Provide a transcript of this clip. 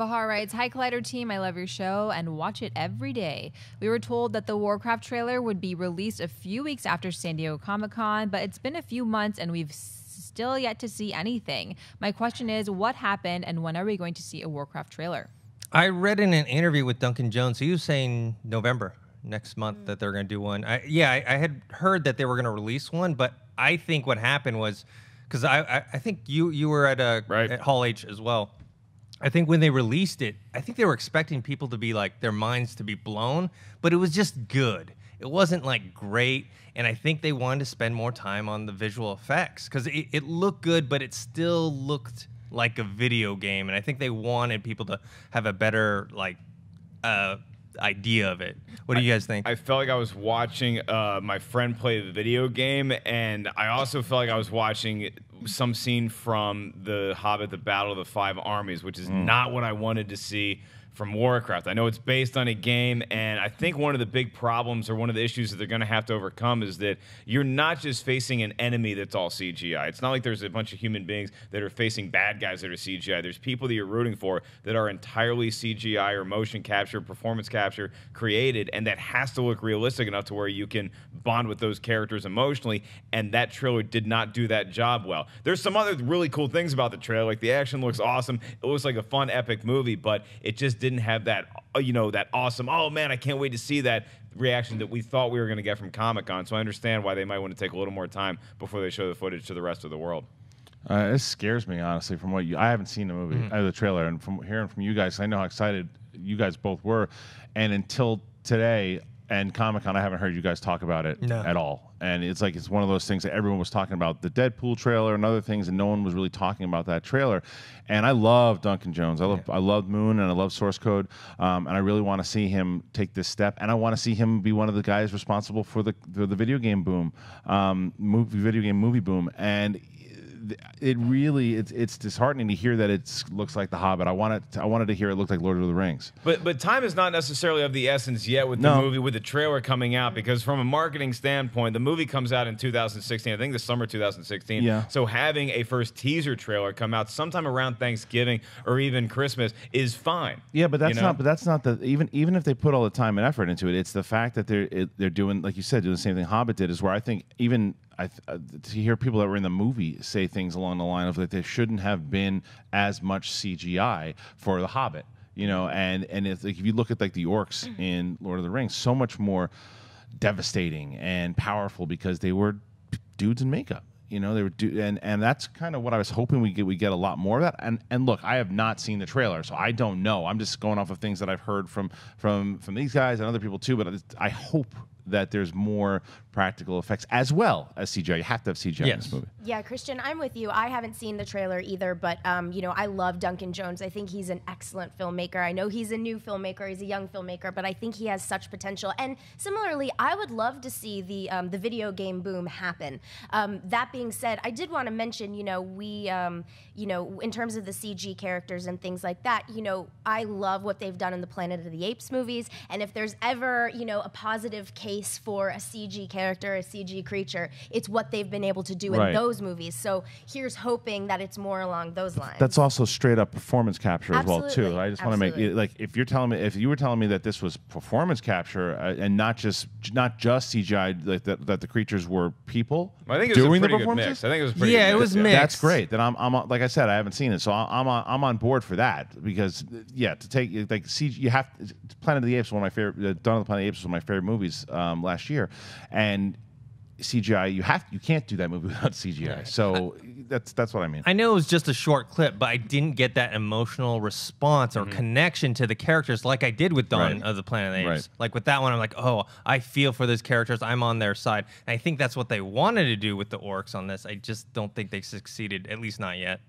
Bahar writes, Hi Collider team, I love your show and watch it every day. We were told that the Warcraft trailer would be released a few weeks after San Diego Comic Con, but it's been a few months and we've still yet to see anything. My question is, what happened and when are we going to see a Warcraft trailer? I read in an interview with Duncan Jones, he was saying November next month mm. that they're going to do one. I, yeah, I, I, had heard that they were going to release one, but I think what happened was because I, I, I think you you were at a right. at Hall H as well. I think when they released it, I think they were expecting people to be like their minds to be blown, but it was just good. It wasn't like great, and I think they wanted to spend more time on the visual effects because it, it looked good, but it still looked like a video game, and I think they wanted people to have a better like uh, idea of it. What do you guys think? I felt like I was watching uh, my friend play the video game, and I also felt like I was watching some scene from The Hobbit: The Battle of the Five Armies, which is mm. not what I wanted to see from Warcraft. I know it's based on a game, and I think one of the big problems or one of the issues that they're going to have to overcome is that you're not just facing an enemy that's all CGI. It's not like there's a bunch of human beings that are facing bad guys that are CGI. There's people that you're rooting for that are entirely CGI or motion capture, performance capture created, and that has to look realistic enough to where you can bond with those characters emotionally. And that trailer did not do that job well. There's some other really cool things about the trailer, like the action looks awesome. It looks like a fun, epic movie, but it just didn't have that uh, you know that awesome oh man I can't wait to see that reaction that we thought we were going to get from Comic Con. So I understand why they might want to take a little more time before they show the footage to the rest of the world. Uh, it scares me honestly. From what you, I haven't seen the movie, mm-hmm. uh, the trailer, and from hearing from you guys, I know how excited you guys both were. And until today, and Comic Con, I haven't heard you guys talk about it no. at all. And it's like it's one of those things that everyone was talking about the Deadpool trailer and other things, and no one was really talking about that trailer. And I love Duncan Jones. I love yeah. I love Moon and I love Source Code, um, and I really want to see him take this step. And I want to see him be one of the guys responsible for the the, the video game boom, um, movie video game movie boom. And it really it's it's disheartening to hear that it looks like The Hobbit. I wanted to, I wanted to hear it looked like Lord of the Rings. But but time is not necessarily of the essence yet with the movie with the trailer coming out because from a marketing standpoint, the movie comes out in 2016. I think the summer 2016. Yeah. So having a first teaser trailer come out sometime around Thanksgiving or even Christmas is fine. Yeah, but that's you know? not but that's not the even even if they put all the time and effort into it, it's the fact that they're it, they're doing like you said doing the same thing Hobbit did is where I think even I, uh, to hear people that were in the movie say things along the line of that there shouldn't have been as much CGI for The Hobbit, you know, and and it's like if you look at like the orcs mm-hmm. in Lord of the Rings, so much more devastating and powerful because they were dudes in makeup. You know, they were do- and and that's kind of what I was hoping we get we get a lot more of that. And and look, I have not seen the trailer, so I don't know. I'm just going off of things that I've heard from from from these guys and other people too. But I hope that there's more practical effects as well as CGI. You have to have CGI yes. in this movie. Yeah, Kristian, I'm with you. I haven't seen the trailer either, but um, you know, I love Duncan Jones. I think he's an excellent filmmaker. I know he's a new filmmaker, he's a young filmmaker, but I think he has such potential. And similarly, I would love to see the um, the video game boom happen. Um, that being said, I did want to mention, you know, we, um, you know, in terms of the CG characters and things like that, you know, I love what they've done in the Planet of the Apes movies, and if there's ever, you know, a positive case for a CG character, a CG creature. It's what they've been able to do right. in those movies. So here's hoping that it's more along those lines. That's also straight up performance capture Absolutely. as well too. I just want to make it like if you're telling me if you were telling me that this was performance capture uh, and not just not just CGI like that, that the creatures were people I think it was doing a pretty the performances. Good mix. I think it was pretty yeah, it was mixed. That's great. Then I'm, I'm like I said I haven't seen it, so I'm on I'm on board for that because yeah to take like CG you have Planet of the Apes one of my favorite uh, Dawn of the Planet of the Apes was one of my favorite movies um, last year, and CGI. You have you can't do that movie without CGI. So that's that's what I mean. I know it was just a short clip, but I didn't get that emotional response or mm-hmm. connection to the characters like I did with Dawn right. of the Planet of the Apes. Right. Like with that one, I'm like, oh, I feel for those characters. I'm on their side. And I think that's what they wanted to do with the orcs on this. I just don't think they succeeded, at least not yet.